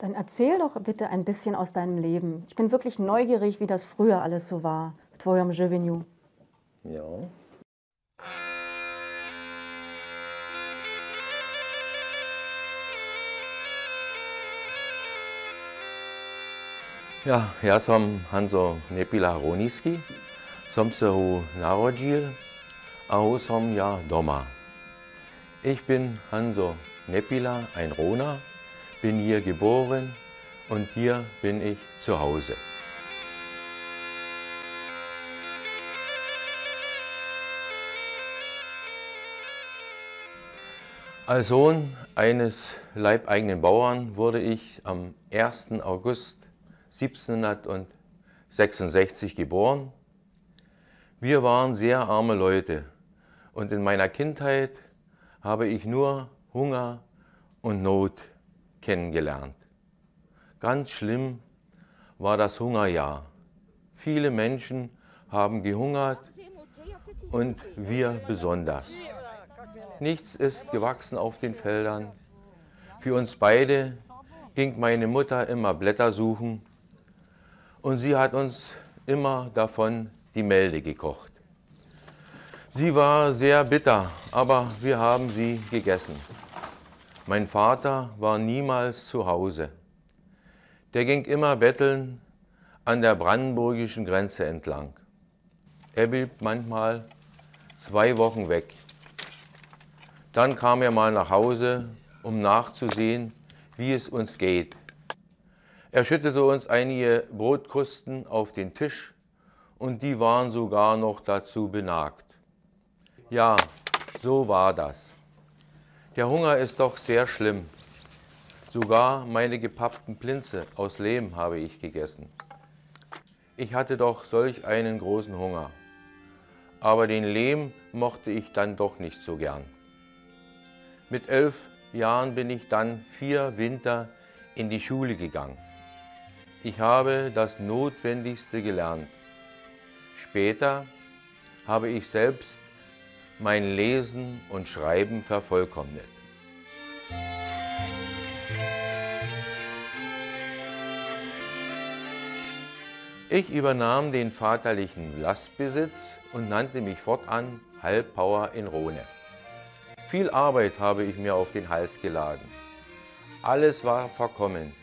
Dann erzähl doch bitte ein bisschen aus deinem Leben. Ich bin wirklich neugierig, wie das früher alles so war mit eurem Jevenu. Ja. Ja, ja sam Hanso Nepila Roniski, sam se u narodil, a ho sam ja doma. Ich bin Hanso Nepila, ein Rona, bin hier geboren und hier bin ich zu Hause. Als Sohn eines leibeigenen Bauern wurde ich am 1. August 1766 geboren. Wir waren sehr arme Leute und in meiner Kindheit habe ich nur Hunger und Not kennengelernt. Ganz schlimm war das Hungerjahr. Viele Menschen haben gehungert und wir besonders. Nichts ist gewachsen auf den Feldern. Für uns beide ging meine Mutter immer Blätter suchen und sie hat uns immer davon die Melde gekocht. Sie war sehr bitter, aber wir haben sie gegessen. Mein Vater war niemals zu Hause. Der ging immer betteln an der brandenburgischen Grenze entlang. Er blieb manchmal zwei Wochen weg. Dann kam er mal nach Hause, um nachzusehen, wie es uns geht. Er schüttete uns einige Brotkrusten auf den Tisch und die waren sogar noch dazu benagt. Ja, so war das. Der Hunger ist doch sehr schlimm. Sogar meine gepappten Plinze aus Lehm habe ich gegessen. Ich hatte doch solch einen großen Hunger. Aber den Lehm mochte ich dann doch nicht so gern. Mit elf Jahren bin ich dann vier Winter in die Schule gegangen. Ich habe das Notwendigste gelernt. Später habe ich selbst mein Lesen und Schreiben vervollkommnet. Ich übernahm den vaterlichen Lastbesitz und nannte mich fortan Halbpower in Rhone. Viel Arbeit habe ich mir auf den Hals geladen. Alles war verkommen,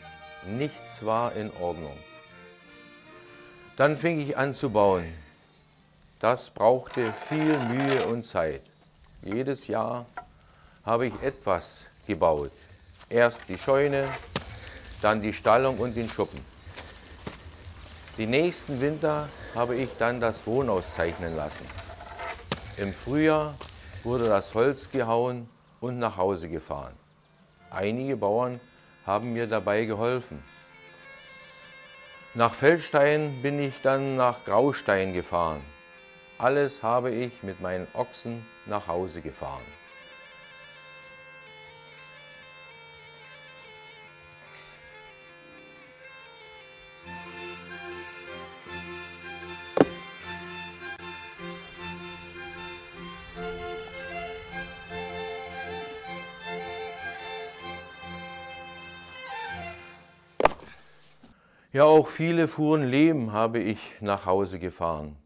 nichts war in Ordnung. Dann fing ich an zu bauen. Das brauchte viel Mühe und Zeit. Jedes Jahr habe ich etwas gebaut. Erst die Scheune, dann die Stallung und den Schuppen. Die nächsten Winter habe ich dann das Wohnhaus zeichnen lassen. Im Frühjahr wurde das Holz gehauen und nach Hause gefahren. Einige Bauern haben mir dabei geholfen. Nach Feldstein bin ich dann nach Graustein gefahren. Alles habe ich mit meinen Ochsen nach Hause gefahren. Ja, auch viele Fuhren Lehm habe ich nach Hause gefahren.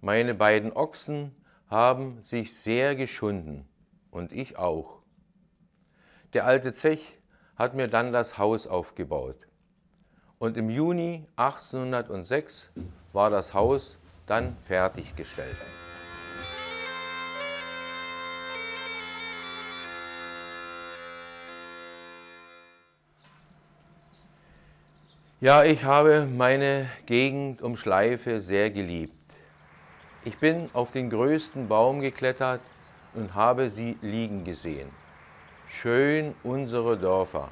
Meine beiden Ochsen haben sich sehr geschunden und ich auch. Der alte Zech hat mir dann das Haus aufgebaut. Und im Juni 1806 war das Haus dann fertiggestellt. Ja, ich habe meine Gegend um Schleife sehr geliebt. Ich bin auf den größten Baum geklettert und habe sie liegen gesehen. Schön unsere Dörfer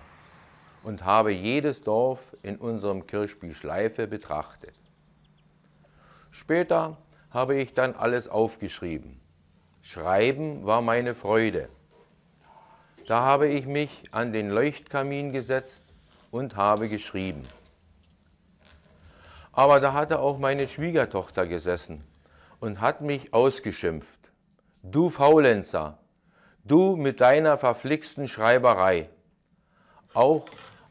und habe jedes Dorf in unserem Kirchspiel Schleife betrachtet. Später habe ich dann alles aufgeschrieben. Schreiben war meine Freude. Da habe ich mich an den Leuchtkamin gesetzt und habe geschrieben. Aber da hatte auch meine Schwiegertochter gesessen und hat mich ausgeschimpft. Du Faulenzer, du mit deiner verflixten Schreiberei. Auch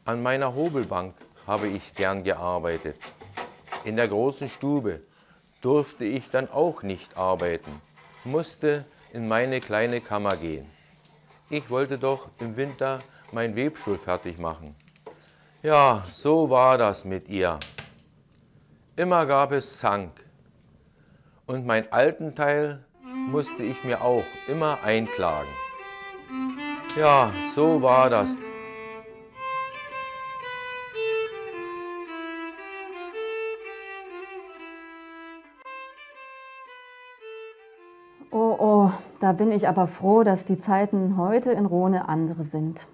An meiner Hobelbank habe ich gern gearbeitet. In der großen Stube durfte ich dann auch nicht arbeiten, musste in meine kleine Kammer gehen. Ich wollte doch im Winter mein Webstuhl fertig machen. Ja, so war das mit ihr. Immer gab es Zank. Und mein alten Teil musste ich mir auch immer einklagen. Ja, so war das. Oh, oh, da bin ich aber froh, dass die Zeiten heute in Rhone andere sind.